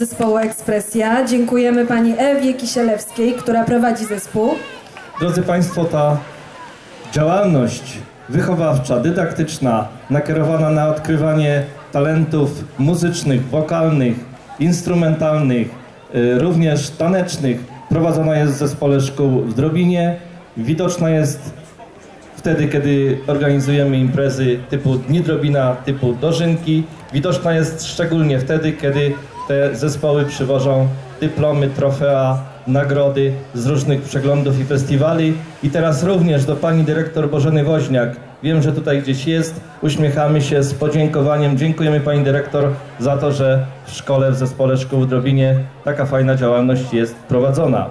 zespołu Ekspresja. Dziękujemy pani Ewie Kisielewskiej, która prowadzi zespół. Drodzy Państwo, ta działalność wychowawcza, dydaktyczna, nakierowana na odkrywanie talentów muzycznych, wokalnych, instrumentalnych, y, również tanecznych, prowadzona jest w zespole szkół w Drobinie. Widoczna jest wtedy, kiedy organizujemy imprezy typu Dni Drobina, typu Dożynki. Widoczna jest szczególnie wtedy, kiedy te zespoły przywożą dyplomy, trofea, nagrody z różnych przeglądów i festiwali. I teraz również do pani dyrektor Bożeny Woźniak. Wiem, że tutaj gdzieś jest. Uśmiechamy się z podziękowaniem. Dziękujemy pani dyrektor za to, że w szkole, w zespole szkół w Drobinie taka fajna działalność jest prowadzona.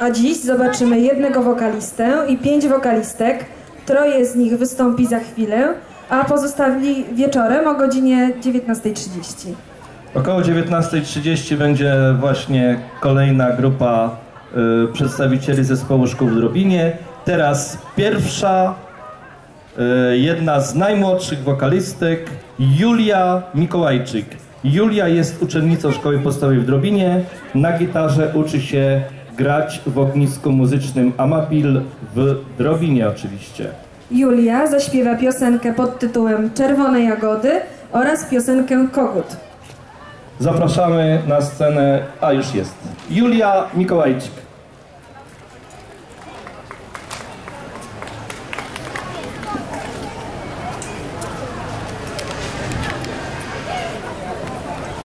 A dziś zobaczymy jednego wokalistę i pięć wokalistek. Troje z nich wystąpi za chwilę, a pozostali wieczorem o godzinie 19.30. Około 19.30 będzie właśnie kolejna grupa y, przedstawicieli zespołu szkół w Drobinie. Teraz pierwsza, y, jedna z najmłodszych wokalistek, Julia Mikołajczyk. Julia jest uczennicą szkoły podstawowej w Drobinie. Na gitarze uczy się grać w ognisku muzycznym Amabil w Drobinie oczywiście. Julia zaśpiewa piosenkę pod tytułem Czerwone Jagody oraz piosenkę Kogut. Zapraszamy na scenę, a już jest, Julia Mikołajczyk.